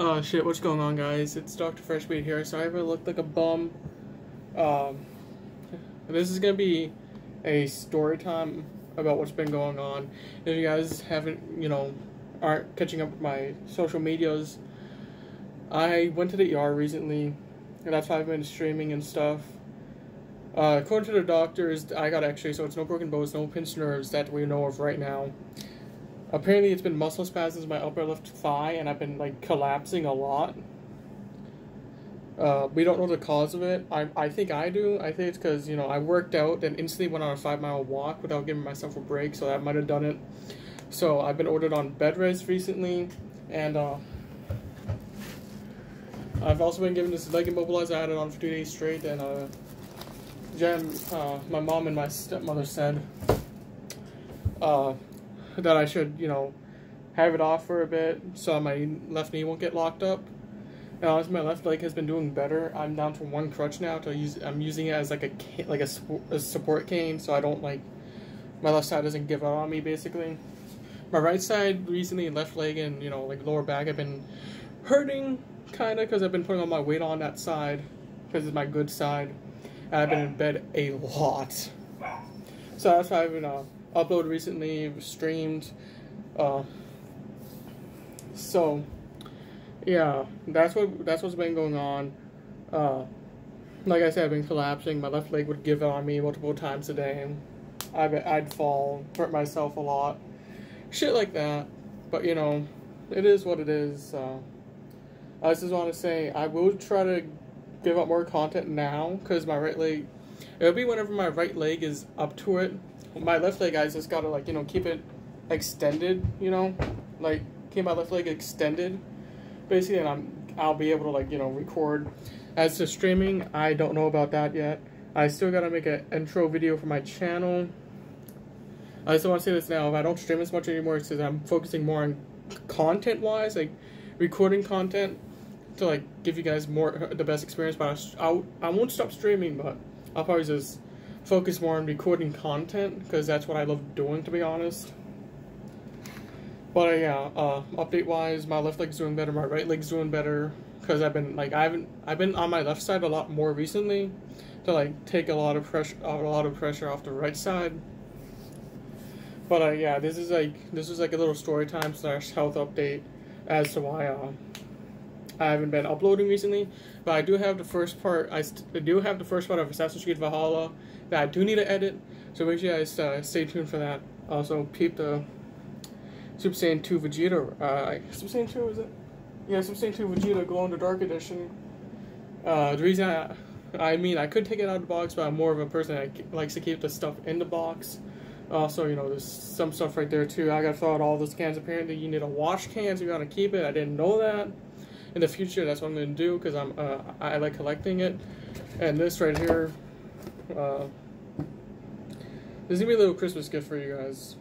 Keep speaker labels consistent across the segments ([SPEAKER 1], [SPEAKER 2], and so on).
[SPEAKER 1] Uh, shit, what's going on, guys? It's Dr. FreshMeat here. Sorry if I look like a bum. Um, this is gonna be a story time about what's been going on. If you guys haven't, you know, aren't catching up with my social medias, I went to the ER recently, and that's why I've been streaming and stuff. Uh, according to the doctors, I got X-ray, so it's no broken bones, no pinched nerves that we know of right now. Apparently, it's been muscle spasms in my upper left thigh, and I've been like collapsing a lot. Uh, we don't know the cause of it. I, I think I do. I think it's because you know I worked out and instantly went on a five mile walk without giving myself a break, so that might have done it. So I've been ordered on bed rest recently, and uh, I've also been given this leg immobilizer. I had it on for two days straight, and uh, Jen, uh, my mom and my stepmother said uh, that I should, you know, have it off for a bit so my left knee won't get locked up. And honestly, my left leg has been doing better. I'm down to one crutch now. To use, I'm using it as like a like a, a support cane, so I don't like my left side doesn't give out on me. Basically, my right side recently, left leg and you know like lower back, I've been hurting kind of because I've been putting all my weight on that side because it's my good side. And I've been in bed a lot, so that's why I've been uh, uploaded recently, streamed. Uh, so yeah, that's what that's what's been going on. Uh, like I said, I've been collapsing. My left leg would give on me multiple times a day. I'd, I'd fall, hurt myself a lot, shit like that. But you know, it is what it is. Uh, I just want to say I will try to give up more content now because my right leg. It'll be whenever my right leg is up to it. My left leg, I just gotta like you know keep it extended. You know, like keep my left leg extended basically, and I'm I'll be able to like you know record. As to streaming, I don't know about that yet. I still gotta make an intro video for my channel. I just want to say this now. If I don't stream as much anymore, it's because I'm focusing more on content wise, like recording content to like give you guys more uh, the best experience. But I'll, I won't stop streaming, but I'll probably just focus more on recording content because that's what I love doing, to be honest. But uh, yeah, uh, update wise, my left leg's doing better, my right leg's doing better because I've been like I haven't I've been on my left side a lot more recently to like take a lot of pressure a lot of pressure off the right side. But uh, yeah, this is like this is like a little story time slash health update as to why uh, I haven't been uploading recently. But I do have the first part. I, I do have the first part of Assassin's Creed Valhalla that I do need to edit. So make sure you guys uh, stay tuned for that. Also, peep the Super Saiyan 2 Vegeta. Uh, Super Saiyan 2 is it? Yeah, Super Saiyan 2 Vegeta Glow in the Dark Edition. Uh, the reason I, I mean, I could take it out of the box, but I'm more of a person that likes to keep the stuff in the box. Also, you know, there's some stuff right there too. I gotta throw out all those cans. Apparently, you need to wash cans. you gotta keep it. I didn't know that. In the future, that's what I'm gonna do because I'm uh, I like collecting it. And this right here, uh, this is gonna be a little Christmas gift for you guys.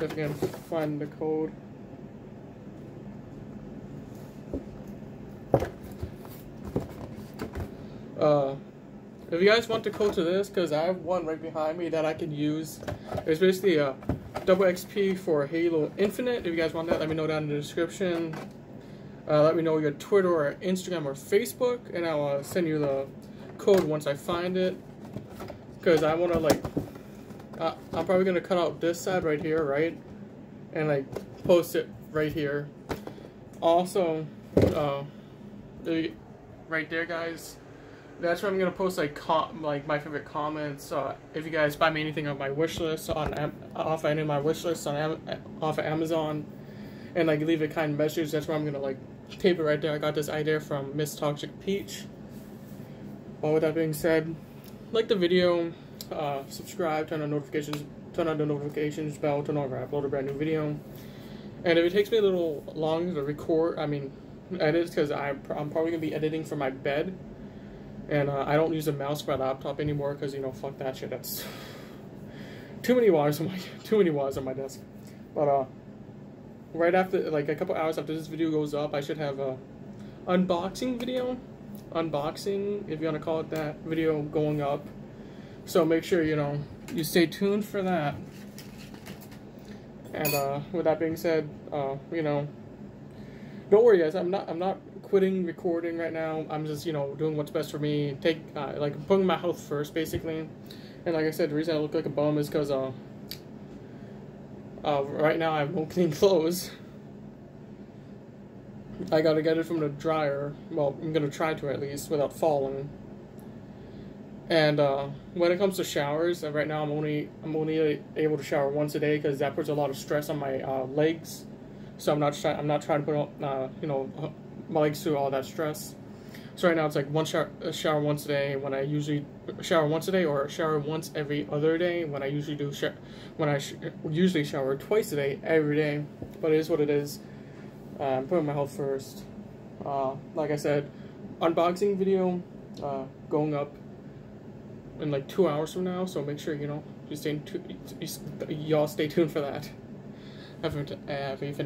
[SPEAKER 1] If I can find the code. Uh, if you guys want the code to this, because I have one right behind me that I can use. It's basically a double XP for Halo Infinite. If you guys want that, let me know down in the description. Uh, let me know your Twitter or Instagram or Facebook, and I'll uh, send you the code once I find it. Because I want to, like, uh, I'm probably going to cut out this side right here, right? And, like, post it right here. Also, uh, right there, guys that's where I'm gonna post like com like my favorite comments. Uh, if you guys buy me anything on my wish list on Am off any of my wish lists on Am off of Amazon, and like leave a kind message, that's where I'm gonna like tape it right there. I got this idea from Miss Toxic Peach. Well, with that being said, like the video, uh, subscribe, turn on notifications, turn on the notifications bell to know if I upload a brand new video. And if it takes me a little long to record, I mean, edit because I'm, I'm probably gonna be editing from my bed and uh, I don't use a mouse for my laptop anymore because, you know, fuck that shit. That's too many wires on my, too many wires on my desk. But, uh, right after, like, a couple hours after this video goes up, I should have a unboxing video. Unboxing, if you want to call it that, video going up. So make sure, you know, you stay tuned for that. And, uh, with that being said, uh, you know, don't worry, guys. I'm not. I'm not quitting recording right now. I'm just, you know, doing what's best for me. Take uh, like putting my health first, basically. And like I said, the reason I look like a bum is because uh, uh, right now I have no clean clothes. I gotta get it from the dryer. Well, I'm gonna try to at least without falling. And uh, when it comes to showers, uh, right now I'm only I'm only able to shower once a day because that puts a lot of stress on my uh, legs. So I'm not I'm not trying to put uh, you know my legs through all that stress. So right now it's like one shower, shower once a day when I usually shower once a day, or shower once every other day when I usually do when I usually shower twice a day every day. But it is what it is. Uh, I'm putting my health first. Uh, like I said, unboxing video uh, going up in like two hours from now. So make sure you know you stay y'all stay tuned for that. Have a, have a fantastic.